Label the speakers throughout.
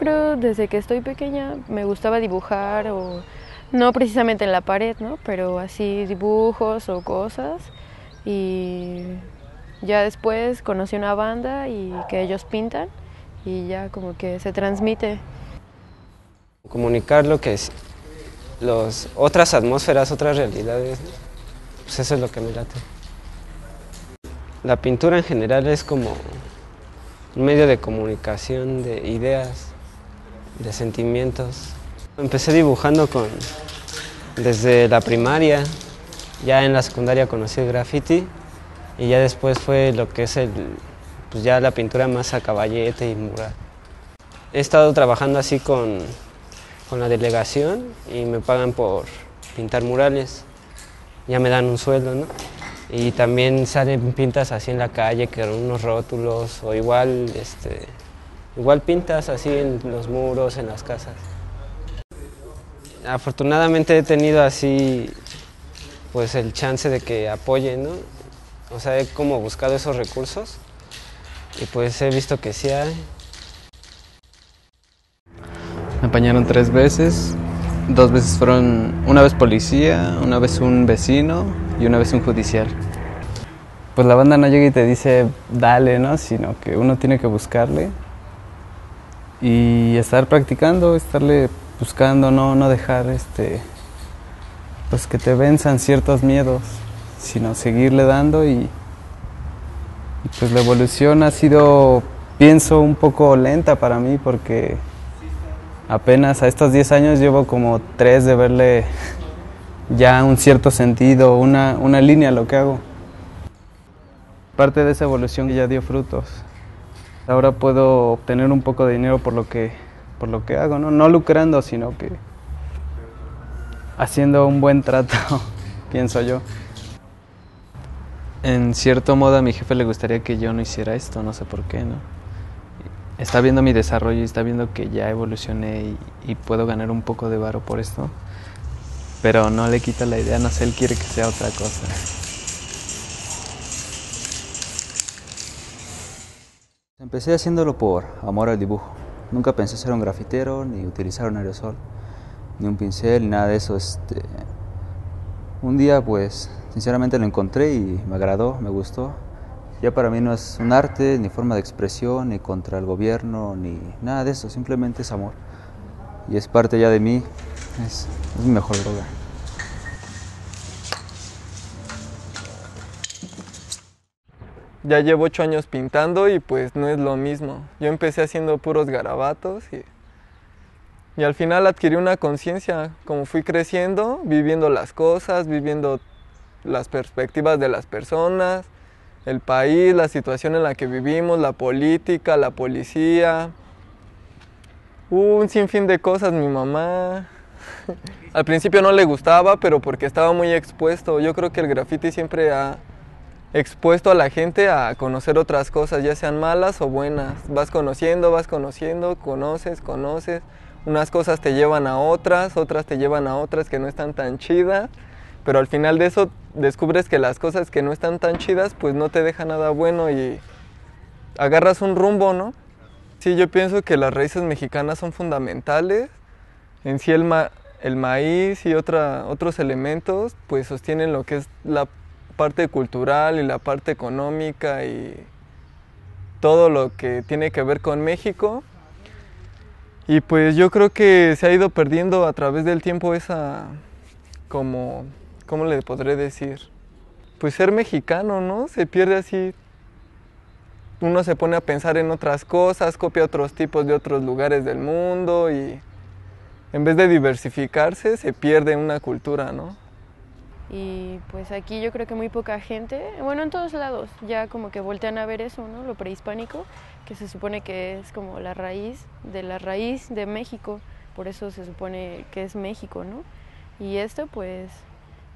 Speaker 1: creo desde que estoy pequeña me gustaba dibujar o no precisamente en la pared, ¿no? Pero así dibujos o cosas y ya después conocí una banda y que ellos pintan y ya como que se transmite.
Speaker 2: Comunicar lo que es los, otras atmósferas, otras realidades, pues eso es lo que me late. La pintura en general es como un medio de comunicación de ideas, de sentimientos. Empecé dibujando con, desde la primaria, ya en la secundaria conocí el graffiti y ya después fue lo que es el, pues ya la pintura más a caballete y mural. He estado trabajando así con, con la delegación y me pagan por pintar murales. Ya me dan un sueldo, ¿no? Y también salen pintas así en la calle, que eran unos rótulos, o igual, este, igual pintas así en los muros, en las casas. Afortunadamente he tenido así, pues el chance de que apoyen, ¿no? O sea, he como buscado esos recursos y pues he visto que sí hay.
Speaker 3: Me apañaron tres veces, dos veces fueron, una vez policía, una vez un vecino y una vez un judicial. Pues la banda no llega y te dice dale, ¿no? Sino que uno tiene que buscarle y estar practicando, estarle buscando, no, no dejar este, pues que te venzan ciertos miedos, sino seguirle dando y, pues la evolución ha sido, pienso, un poco lenta para mí porque apenas a estos 10 años llevo como 3 de verle ya un cierto sentido, una, una línea a lo que hago. Parte de esa evolución ya dio frutos. Ahora puedo obtener un poco de dinero por lo que, por lo que hago, ¿no? no lucrando, sino que haciendo un buen trato, pienso yo. En cierto modo a mi jefe le gustaría que yo no hiciera esto, no sé por qué, ¿no? Está viendo mi desarrollo y está viendo que ya evolucioné y, y puedo ganar un poco de varo por esto, pero no le quita la idea, no sé, él quiere que sea otra cosa.
Speaker 4: Empecé haciéndolo por amor al dibujo. Nunca pensé ser un grafitero, ni utilizar un aerosol, ni un pincel, ni nada de eso. Este, un día, pues, sinceramente lo encontré y me agradó, me gustó. Ya para mí no es un arte, ni forma de expresión, ni contra el gobierno, ni nada de eso. Simplemente es amor. Y es parte ya de mí. Es, es mi mejor droga.
Speaker 5: Ya llevo ocho años pintando y pues no es lo mismo. Yo empecé haciendo puros garabatos y, y al final adquirí una conciencia. Como fui creciendo, viviendo las cosas, viviendo las perspectivas de las personas, el país, la situación en la que vivimos, la política, la policía, un sinfín de cosas, mi mamá. Al principio no le gustaba, pero porque estaba muy expuesto. Yo creo que el graffiti siempre ha expuesto a la gente a conocer otras cosas, ya sean malas o buenas. Vas conociendo, vas conociendo, conoces, conoces. Unas cosas te llevan a otras, otras te llevan a otras que no están tan chidas. Pero al final de eso descubres que las cosas que no están tan chidas pues no te dejan nada bueno y agarras un rumbo, ¿no? Sí, yo pienso que las raíces mexicanas son fundamentales. En sí el, ma el maíz y otra, otros elementos pues sostienen lo que es la parte cultural y la parte económica y todo lo que tiene que ver con México. Y pues yo creo que se ha ido perdiendo a través del tiempo esa como ¿cómo le podré decir? Pues ser mexicano, ¿no? Se pierde así. Uno se pone a pensar en otras cosas, copia otros tipos de otros lugares del mundo y en vez de diversificarse se pierde una cultura, ¿no?
Speaker 1: Y pues aquí yo creo que muy poca gente, bueno, en todos lados, ya como que voltean a ver eso, ¿no? Lo prehispánico, que se supone que es como la raíz de la raíz de México, por eso se supone que es México, ¿no? Y esto pues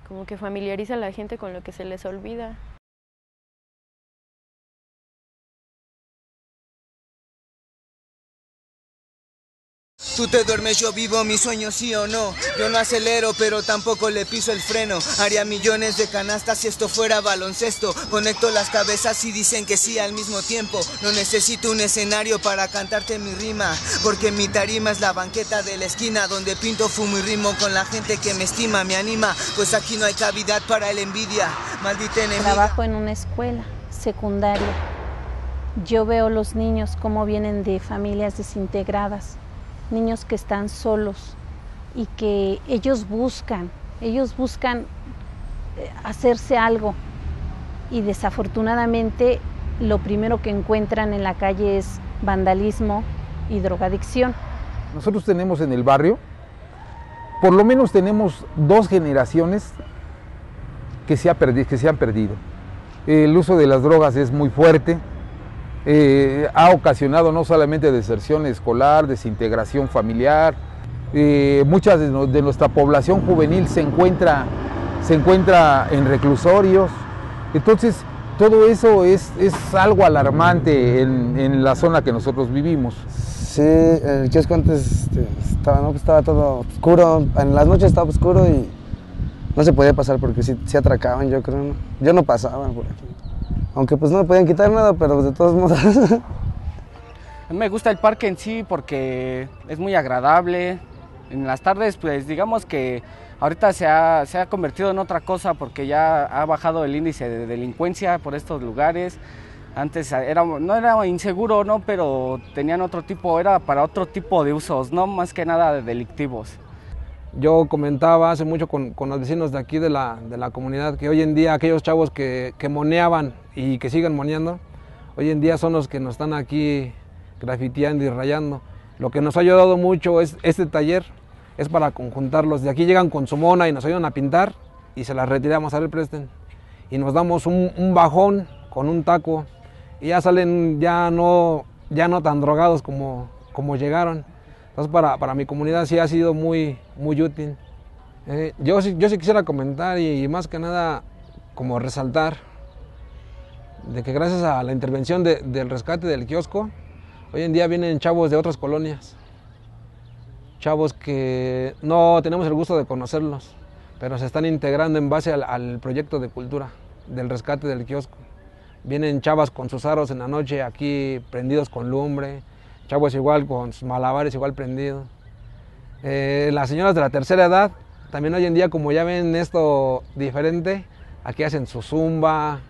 Speaker 1: como que familiariza a la gente con lo que se les olvida.
Speaker 6: Tú te duermes, yo vivo mi sueño, sí o no. Yo no acelero, pero tampoco le piso el freno. Haría millones de canastas si esto fuera baloncesto. Conecto las cabezas y dicen que sí al mismo tiempo. No necesito un escenario para cantarte mi rima. Porque mi tarima es la banqueta de la esquina. Donde pinto, fumo y rimo con la gente que me estima, me anima. Pues aquí no hay cavidad para la envidia. Maldita enemiga.
Speaker 7: Trabajo en una escuela secundaria. Yo veo los niños cómo vienen de familias desintegradas, niños que están solos y que ellos buscan, ellos buscan eh, hacerse algo y desafortunadamente lo primero que encuentran en la calle es vandalismo y drogadicción.
Speaker 8: Nosotros tenemos en el barrio, por lo menos tenemos dos generaciones que se, ha que se han perdido. El uso de las drogas es muy fuerte, eh, ha ocasionado no solamente deserción escolar, desintegración familiar, eh, mucha de, no- de nuestra población juvenil se encuentra, se encuentra en reclusorios, entonces todo eso es, es algo alarmante en, en la zona que nosotros vivimos.
Speaker 9: Sí, el kiosco antes este, estaba, ¿no? Estaba todo oscuro, en las noches estaba oscuro y no se podía pasar porque sí, sí atracaban, yo creo. ¿no? Yo no pasaba por aquí. Aunque pues no me podían quitar nada, pero de todos modos.
Speaker 10: Me gusta el parque en sí porque es muy agradable. En las tardes, pues digamos que ahorita se ha, se ha convertido en otra cosa porque ya ha bajado el índice de delincuencia por estos lugares. Antes era, no era inseguro, ¿no? Pero tenían otro tipo, era para otro tipo de usos, no más que nada de delictivos.
Speaker 11: Yo comentaba hace mucho con, los vecinos de aquí de la, de la comunidad que hoy en día aquellos chavos que, que moneaban y que siguen moneando, hoy en día son los que nos están aquí grafiteando y rayando. Lo que nos ha ayudado mucho es este taller, es para conjuntarlos. De aquí llegan con su mona y nos ayudan a pintar y se las retiramos a ver presten. Y nos damos un, un bajón con un taco y ya salen ya no, ya no tan drogados como, como llegaron. Entonces para, para mi comunidad sí ha sido muy, muy útil. Eh, yo, yo sí quisiera comentar y, más que nada como resaltar de que gracias a la intervención de- del rescate del kiosco, hoy en día vienen chavos de otras colonias. Chavos que no tenemos el gusto de conocerlos, pero se están integrando en base al, al proyecto de cultura del rescate del kiosco. Vienen chavas con sus aros en la noche aquí prendidos con lumbre, chavos igual con sus malabares igual prendidos. Eh, las señoras de la tercera edad, también hoy en día como ya ven esto diferente, aquí hacen su zumba,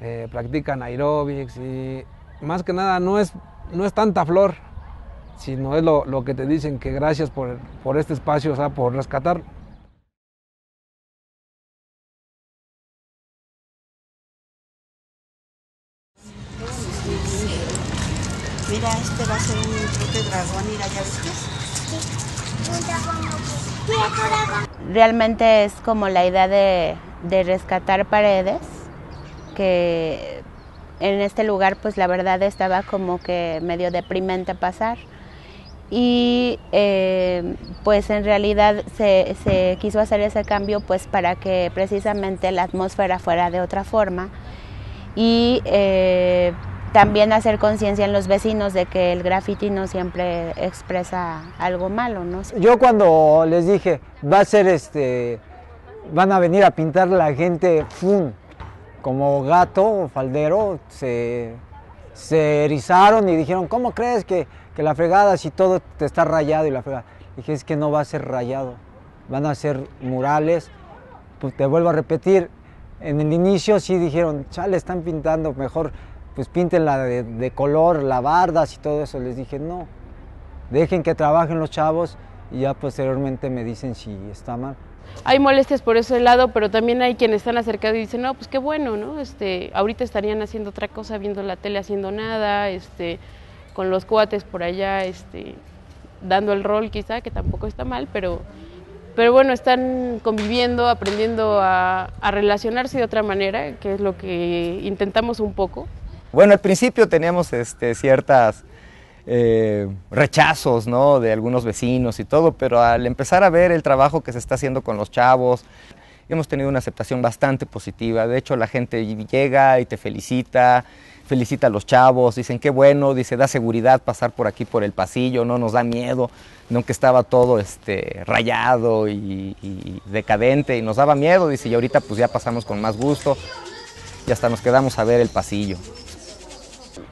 Speaker 11: eh, practican aeróbics y más que nada no es, no es tanta flor, sino es lo, lo que te dicen que gracias por, por este espacio, o sea, por rescatar
Speaker 12: Mira, este va a ser un dragón, mira, ¿ya viste?
Speaker 13: Realmente es como la idea de, de rescatar paredes, que en este lugar pues la verdad estaba como que medio deprimente pasar. Y eh, pues en realidad se, se quiso hacer ese cambio pues para que precisamente la atmósfera fuera de otra forma y eh, también hacer conciencia en los vecinos de que el graffiti no siempre expresa algo malo, ¿no?
Speaker 14: Yo cuando les dije, va a ser este, van a venir a pintar la gente, ¡fum! como gato o faldero, se, se erizaron y dijeron, ¿cómo crees que, que la fregada si todo te está rayado y la fregada? Dije, es que no va a ser rayado, van a ser murales, pues te vuelvo a repetir, en el inicio sí dijeron, chale, están pintando, mejor pues píntenla de, de color, la bardas y todo eso. Les dije, no, dejen que trabajen los chavos y ya posteriormente me dicen si está mal.
Speaker 1: Hay molestias por ese lado, pero también hay quienes están acercados y dicen, no, pues qué bueno, ¿no? Este, ahorita estarían haciendo otra cosa, viendo la tele, haciendo nada, este, con los cuates por allá, este, dando el rol quizá, que tampoco está mal, pero, pero bueno, están conviviendo, aprendiendo a, a relacionarse de otra manera, que es lo que intentamos un poco.
Speaker 15: Bueno, al principio teníamos este, ciertas eh, rechazos de algunos vecinos y todo, pero al empezar a ver el trabajo que se está haciendo con los chavos, hemos tenido una aceptación bastante positiva. De hecho, la gente llega y te felicita, felicita a los chavos, dicen qué bueno, dice da seguridad pasar por aquí por el pasillo, no nos da miedo, no que estaba todo este rayado y, y decadente y nos daba miedo, dice, y ahorita pues ya pasamos con más gusto y hasta nos quedamos a ver el pasillo.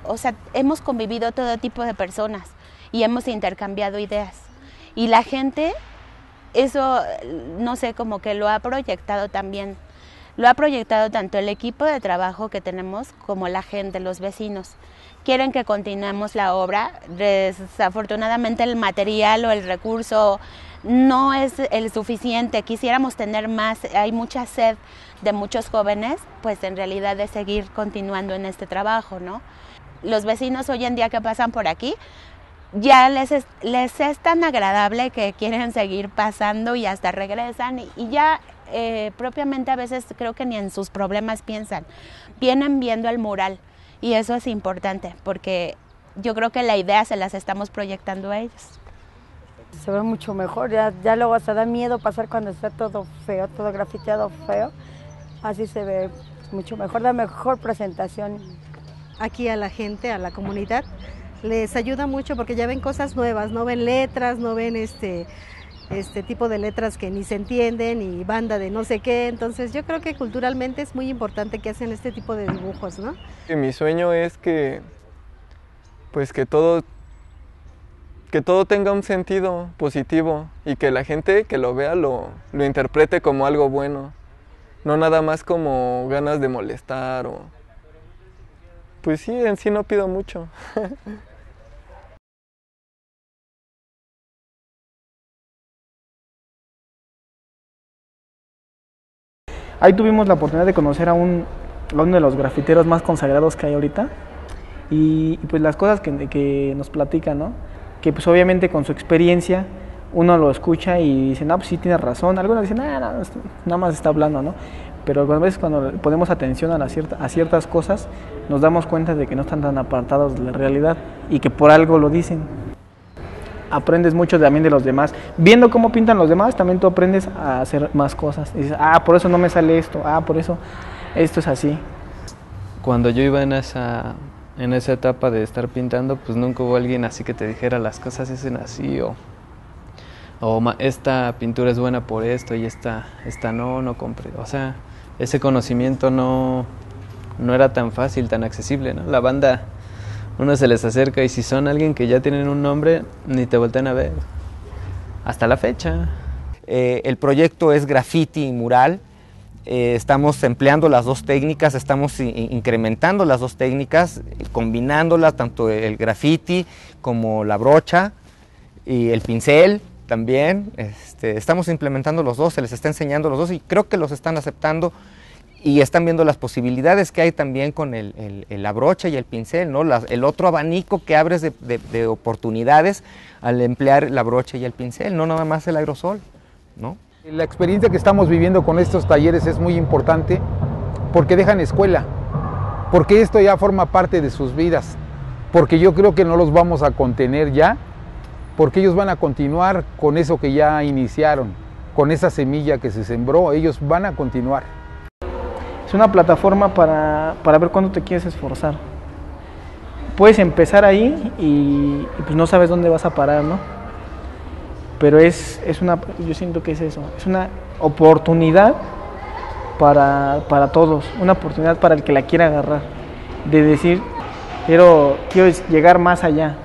Speaker 13: O sea, hemos convivido todo tipo de personas y hemos intercambiado ideas. Y la gente, eso, no sé, como que lo ha proyectado también. Lo ha proyectado tanto el equipo de trabajo que tenemos como la gente, los vecinos. Quieren que continuemos la obra. Desafortunadamente el material o el recurso no es el suficiente. Quisiéramos tener más. Hay mucha sed de muchos jóvenes, pues en realidad de seguir continuando en este trabajo, ¿no? Los vecinos hoy en día que pasan por aquí ya les es, les es tan agradable que quieren seguir pasando y hasta regresan y, ya eh, propiamente a veces creo que ni en sus problemas piensan. Vienen viendo el mural y eso es importante porque yo creo que la idea se las estamos proyectando a ellos.
Speaker 16: Se ve mucho mejor, ya, ya luego se da miedo pasar cuando está todo feo, todo grafiteado feo. Así se ve mucho mejor, da mejor presentación.
Speaker 17: Aquí a la gente, a la comunidad, les ayuda mucho porque ya ven cosas nuevas, no ven letras, no ven este, este tipo de letras que ni se entienden y banda de no sé qué. Entonces yo creo que culturalmente es muy importante que hacen este tipo de dibujos, ¿no?
Speaker 5: Mi sueño es que, pues que todo, que todo tenga un sentido positivo y que la gente que lo vea lo, lo interprete como algo bueno, no nada más como ganas de molestar o... Pues sí, en sí no pido mucho.
Speaker 18: Ahí tuvimos la oportunidad de conocer a, un, uno de los grafiteros más consagrados que hay ahorita y, y pues las cosas que, que, nos platican, ¿no? Que pues obviamente con su experiencia uno lo escucha y dice, no, pues sí tiene razón. Algunos dicen, ah, no, nada más está hablando, ¿no? Pero a veces cuando ponemos atención a, cierta, a ciertas cosas nos damos cuenta de que no están tan apartados de la realidad y que por algo lo dicen aprendes mucho también de los demás. Viendo cómo pintan los demás, también tú aprendes a hacer más cosas. Y dices, ah, por eso no me sale esto, ah, por eso esto es así.
Speaker 3: Cuando yo iba en esa, en esa etapa de estar pintando, pues nunca hubo alguien así que te dijera las cosas hacen así o, o esta pintura es buena por esto y esta, esta no, no compré. O sea, ese conocimiento no, no era tan fácil, tan accesible, ¿no? La banda uno se les acerca y si son alguien que ya tienen un nombre, ni te voltean a ver. Hasta la fecha.
Speaker 15: Eh, el proyecto es graffiti y mural. Eh, estamos empleando las dos técnicas, estamos incrementando las dos técnicas, combinándolas, tanto el graffiti como la brocha y el pincel también. Este, estamos implementando los dos, se les está enseñando los dos y creo que los están aceptando y están viendo las posibilidades que hay también con el, la brocha y el pincel, ¿no? el otro abanico que abres de, de, de, oportunidades al emplear la brocha y el pincel, no nada más el aerosol. ¿no?
Speaker 8: La experiencia que estamos viviendo con estos talleres es muy importante porque dejan escuela, porque esto ya forma parte de sus vidas, porque yo creo que no los vamos a contener ya, porque ellos van a continuar con eso que ya iniciaron, con esa semilla que se sembró, ellos van a continuar.
Speaker 18: Es una plataforma para, para ver cuándo te quieres esforzar. Puedes empezar ahí y, y, pues no sabes dónde vas a parar, ¿no? Pero es, es una, yo siento que es eso, es una oportunidad para, para todos, una oportunidad para el que la quiera agarrar, de decir, quiero, quiero llegar más allá,